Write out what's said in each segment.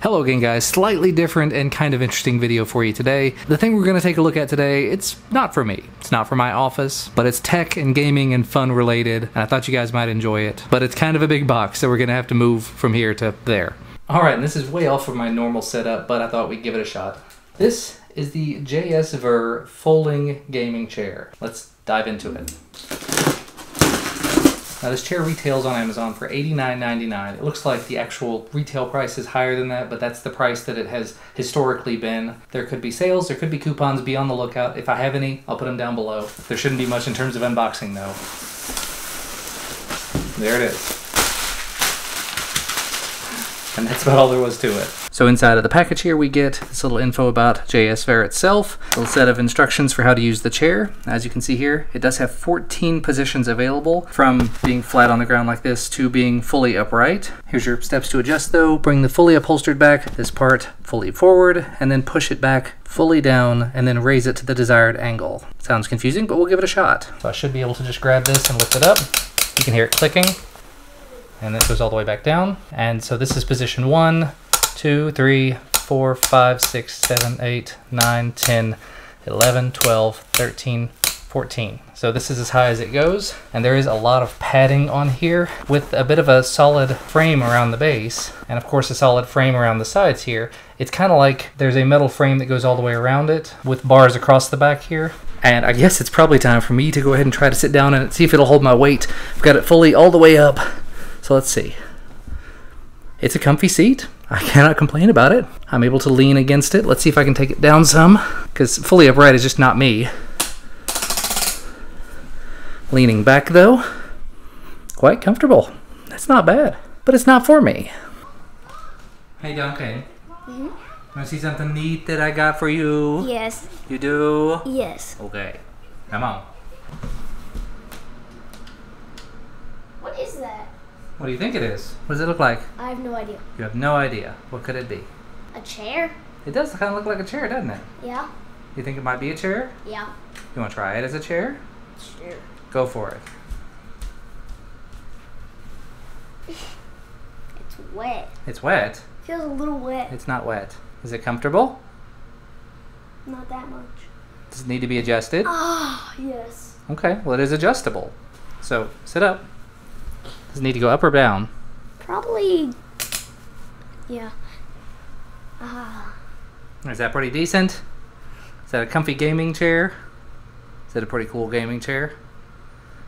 Hello again guys, slightly different and kind of interesting video for you today. The thing we're going to take a look at today, it's not for me. It's not for my office, but it's tech and gaming and fun related, and I thought you guys might enjoy it. But it's kind of a big box, so we're going to have to move from here to there. Alright, and this is way off from my normal setup, but I thought we'd give it a shot. This is the JSVer folding gaming chair. Let's dive into it. Now this chair retails on Amazon for $89.99. It looks like the actual retail price is higher than that, but that's the price that it has historically been. There could be sales, there could be coupons, be on the lookout. If I have any, I'll put them down below. There shouldn't be much in terms of unboxing though. There it is. And that's about all there was to it. So inside of the package here we get this little info about JSVer itself, a little set of instructions for how to use the chair. As you can see here, it does have 14 positions available from being flat on the ground like this to being fully upright. Here's your steps to adjust though. Bring the fully upholstered back, this part fully forward, and then push it back fully down and then raise it to the desired angle. Sounds confusing, but we'll give it a shot. So I should be able to just grab this and lift it up. You can hear it clicking and this goes all the way back down. And so this is position one, two, three, four, five, six, seven, eight, nine, 10, 11, 12, 13, 14. So this is as high as it goes, and there is a lot of padding on here with a bit of a solid frame around the base, and of course a solid frame around the sides here. It's kind of like there's a metal frame that goes all the way around it with bars across the back here. And I guess it's probably time for me to go ahead and try to sit down and see if it'll hold my weight. I've got it fully all the way up. So let's see. It's a comfy seat. I cannot complain about it. I'm able to lean against it. Let's see if I can take it down some, because fully upright is just not me. Leaning back though, quite comfortable. That's not bad, but it's not for me. Hey Duncan. Mm-hmm. Want to see something neat that I got for you? Yes. You do? Yes. Okay. Come on. What is that? What do you think it is? What does it look like? I have no idea. You have no idea. What could it be? A chair? It does kind of look like a chair, doesn't it? Yeah. You think it might be a chair? Yeah. You want to try it as a chair? Sure. Go for it. It's wet. It's wet. Feels a little wet. It's not wet. Is it comfortable? Not that much. Does it need to be adjusted? Ah, yes. Okay, well it is adjustable. So sit up. Does it need to go up or down? Probably. Yeah. Ah. Is that pretty decent? Is that a comfy gaming chair? Is that a pretty cool gaming chair?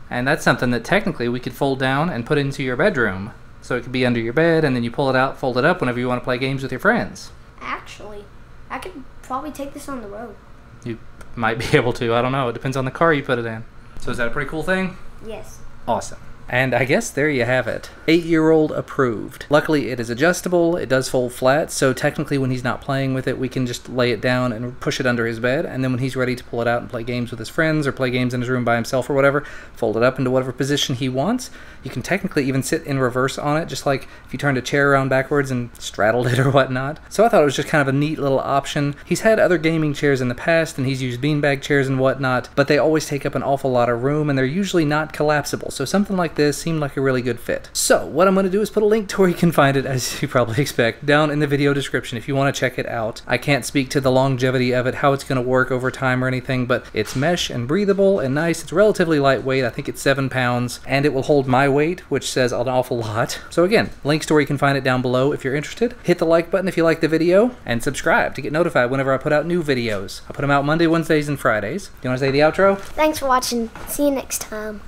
And that's something that technically we could fold down and put into your bedroom. So it could be under your bed and then you pull it out, fold it up whenever you want to play games with your friends. Actually, I could probably take this on the road. You might be able to, I don't know. It depends on the car you put it in. So is that a pretty cool thing? Yes. Awesome. And I guess there you have it. Eight year old approved. Luckily, it is adjustable, it does fold flat, so technically, when he's not playing with it, we can just lay it down and push it under his bed. And then when he's ready to pull it out and play games with his friends or play games in his room by himself or whatever, fold it up into whatever position he wants. You can technically even sit in reverse on it, just like if you turned a chair around backwards and straddled it or whatnot. So I thought it was just kind of a neat little option. He's had other gaming chairs in the past and he's used beanbag chairs and whatnot, but they always take up an awful lot of room and they're usually not collapsible. So something like this seemed like a really good fit. So what I'm going to do is put a link to where you can find it, as you probably expect, down in the video description if you want to check it out. I can't speak to the longevity of it, how it's going to work over time or anything, but it's mesh and breathable and nice. It's relatively lightweight. I think it's seven pounds, and it will hold my weight, which says an awful lot. So again, links to where you can find it down below if you're interested. Hit the like button if you like the video, and subscribe to get notified whenever I put out new videos. I put them out Monday, Wednesdays, and Fridays. Do you want to say the outro? Thanks for watching. See you next time.